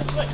Hey!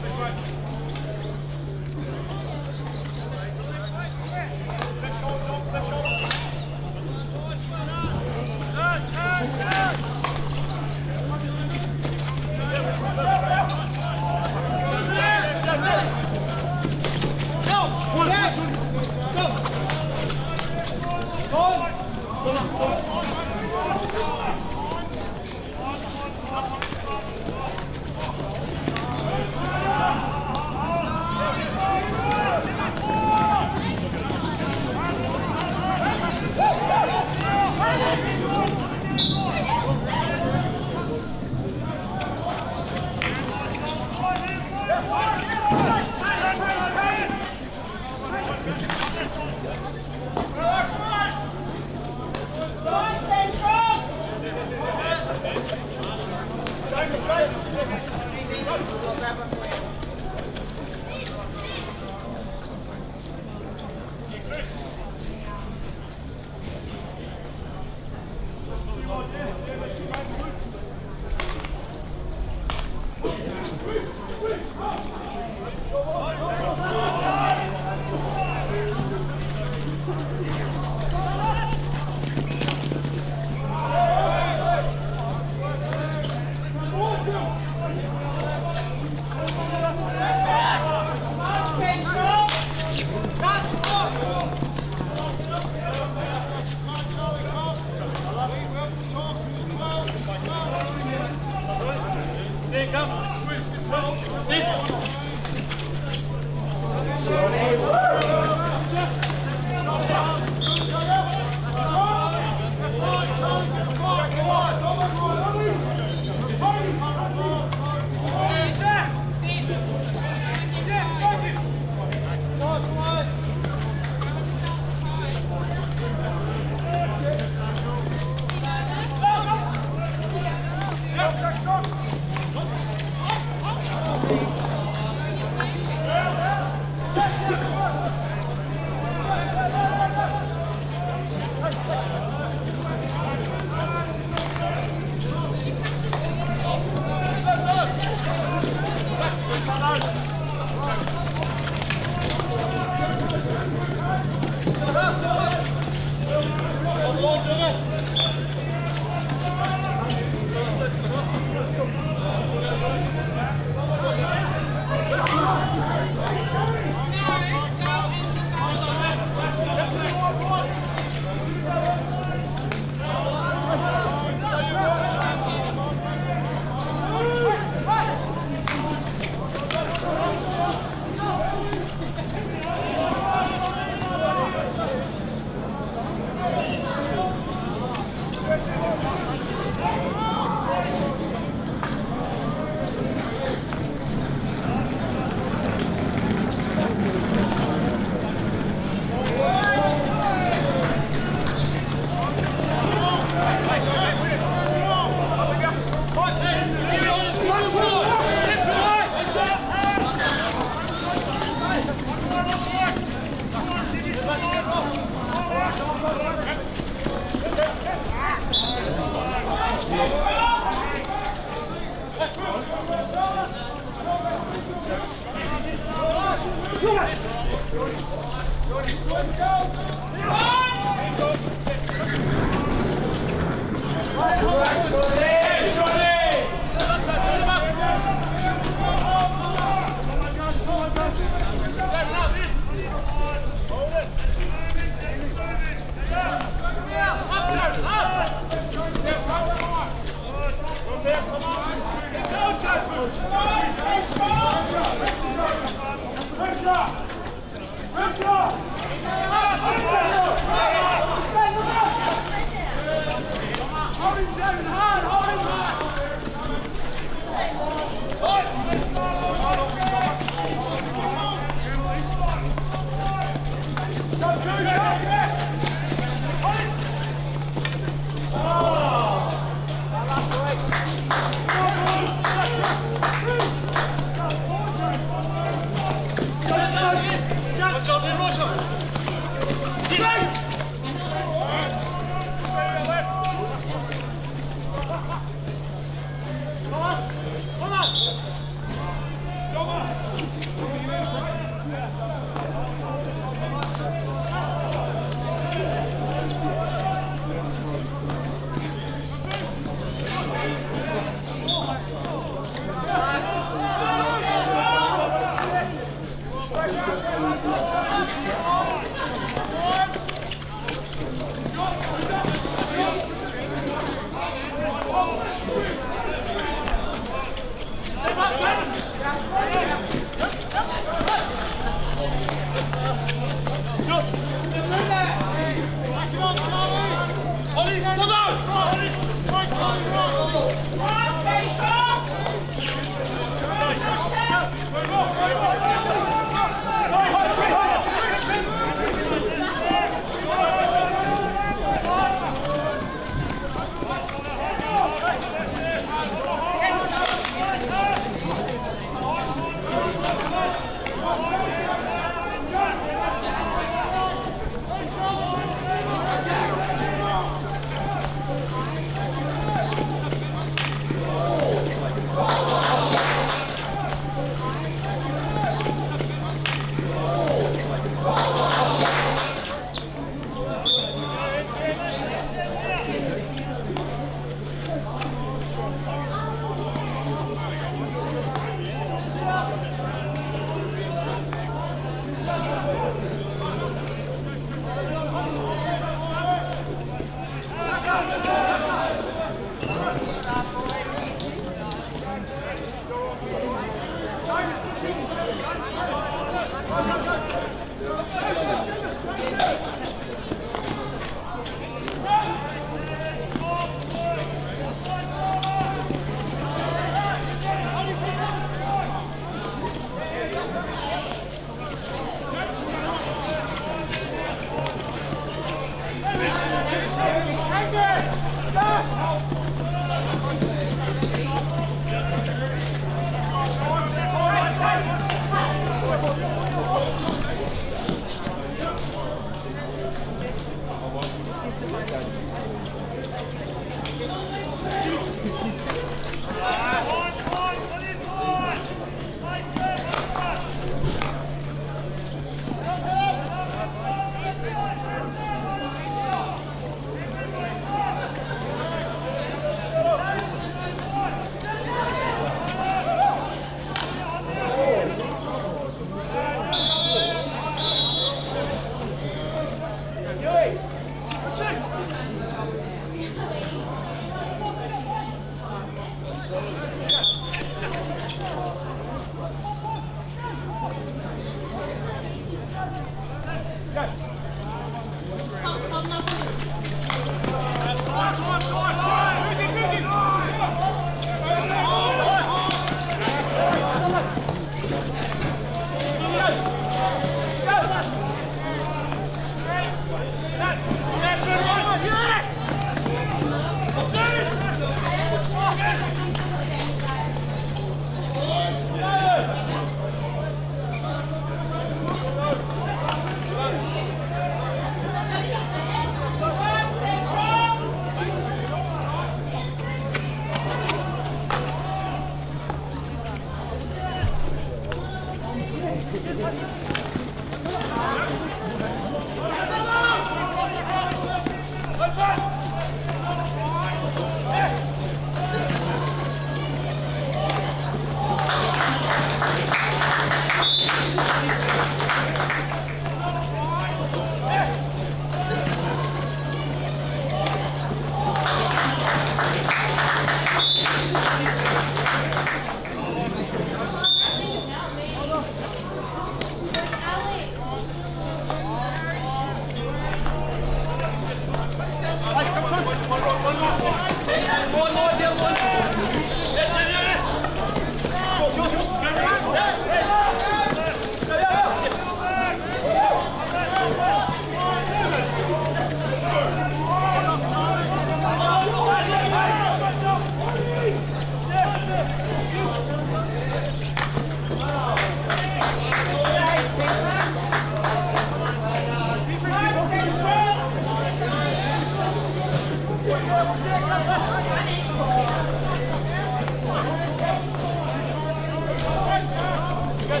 Oh my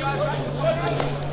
god, this is such a struggle.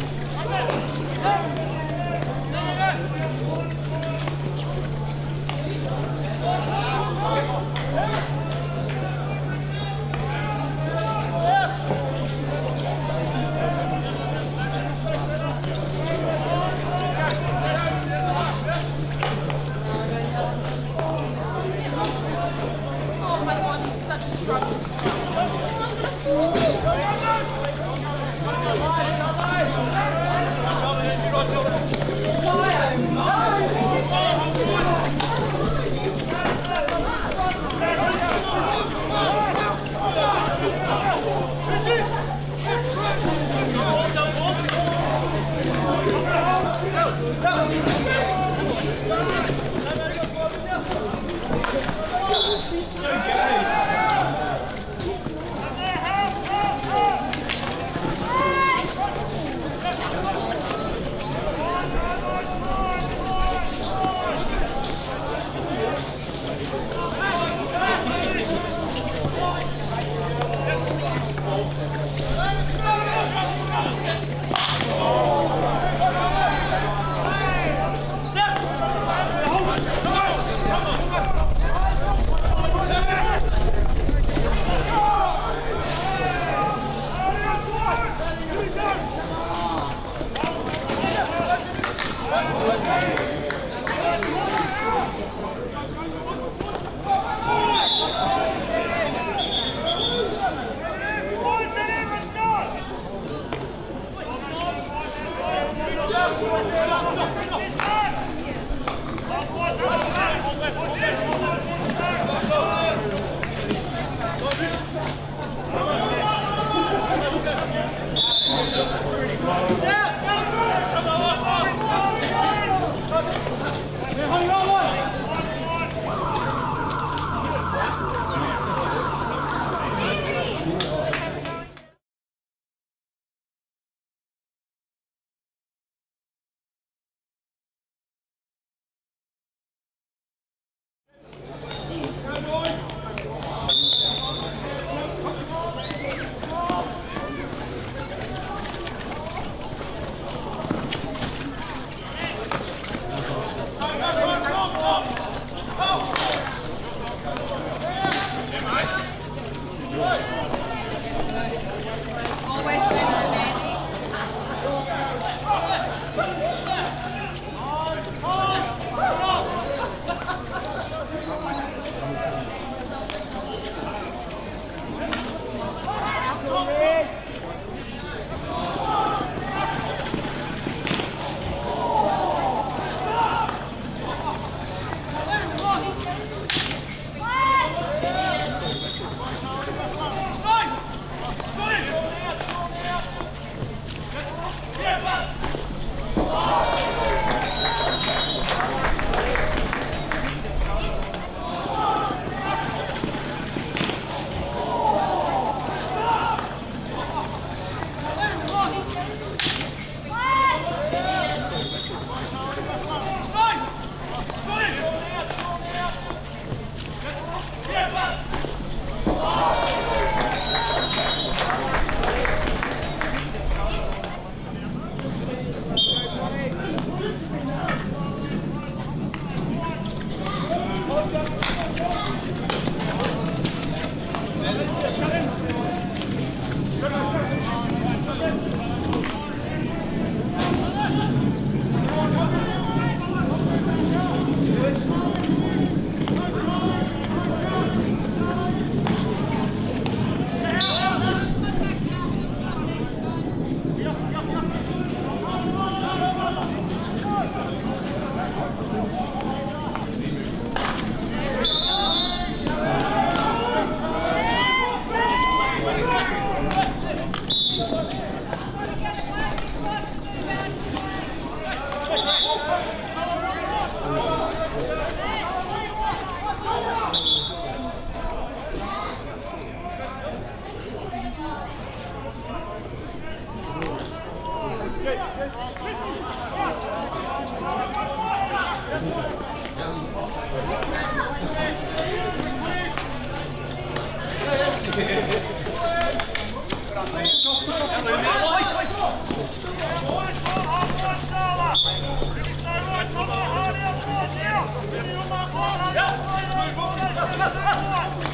Let's go!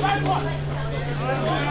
¡Vamos,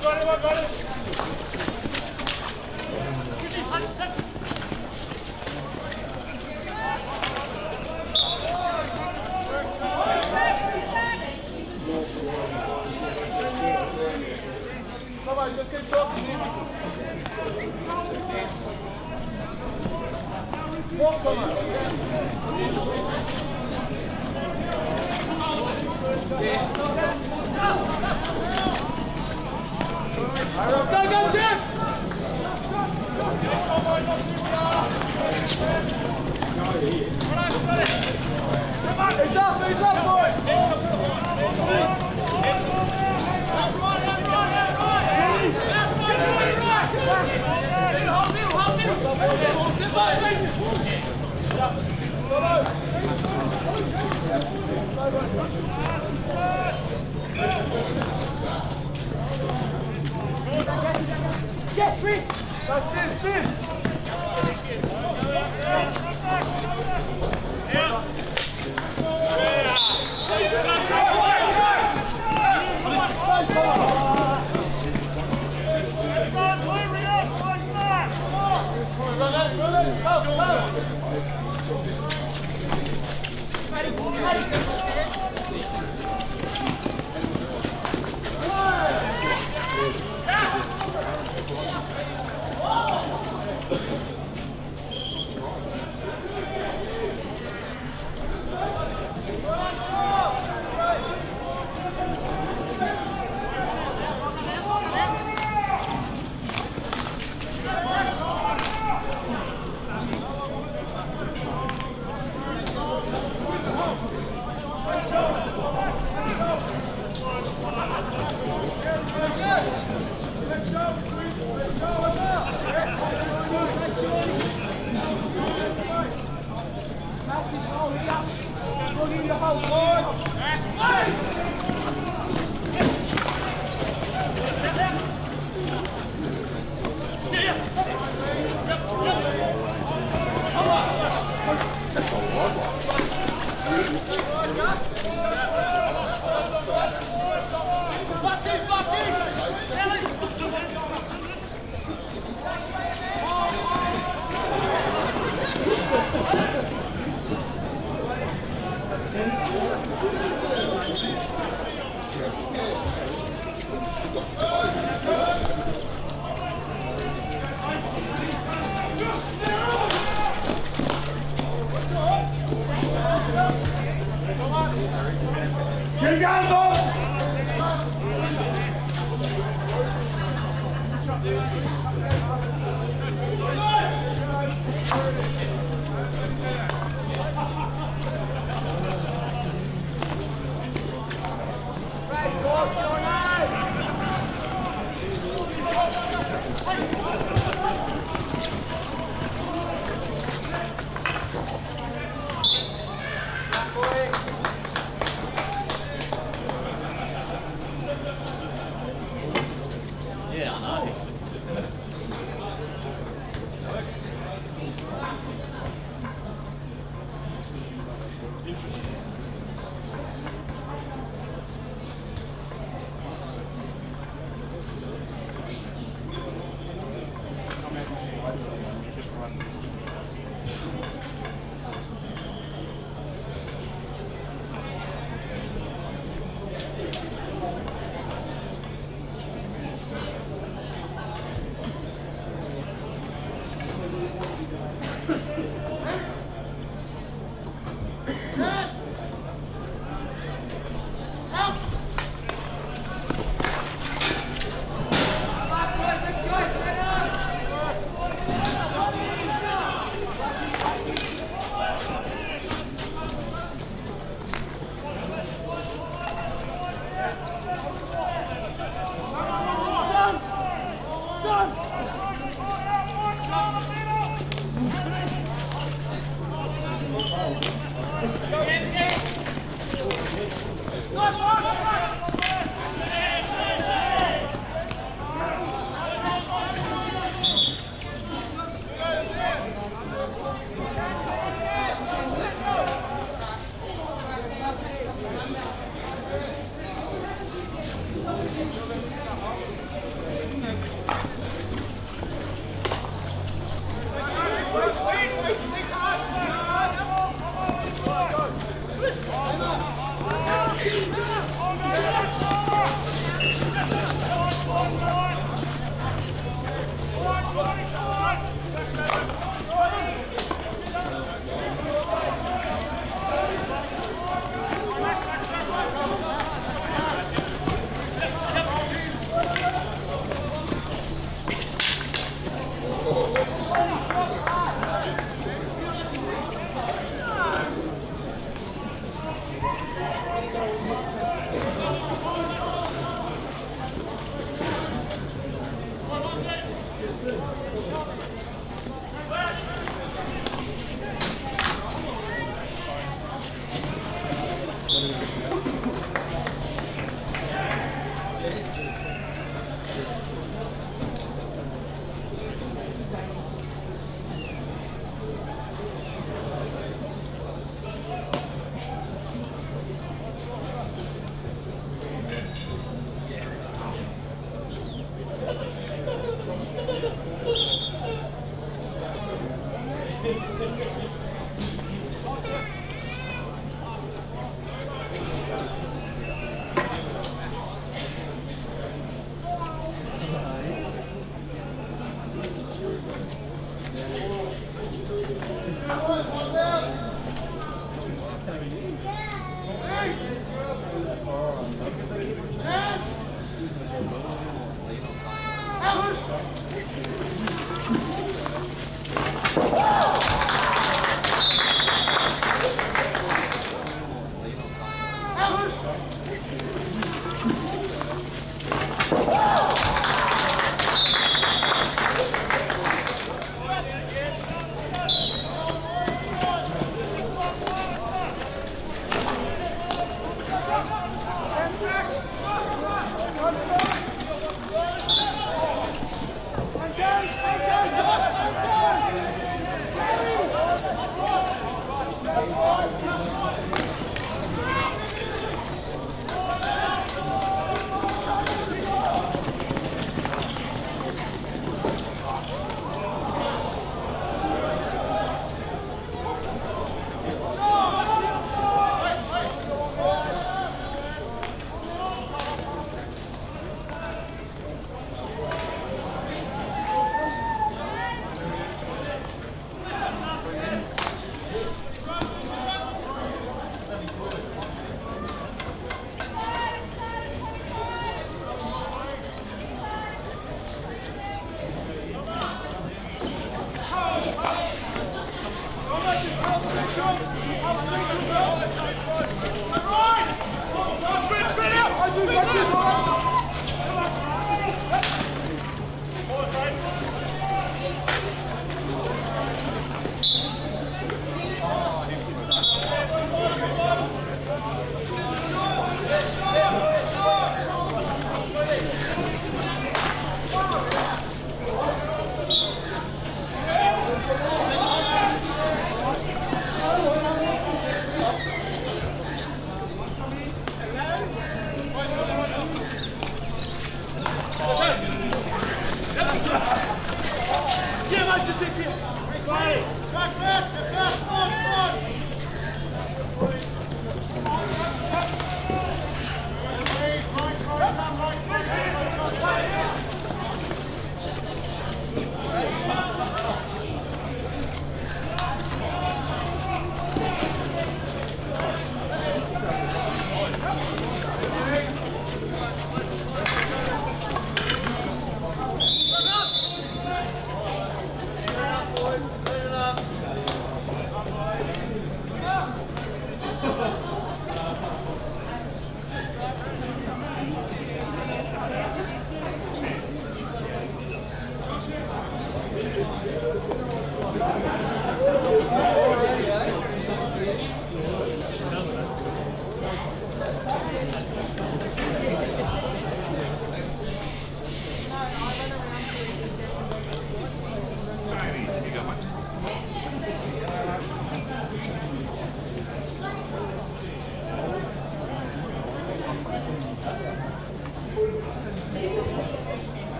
agora, eu agora. Come on, come on.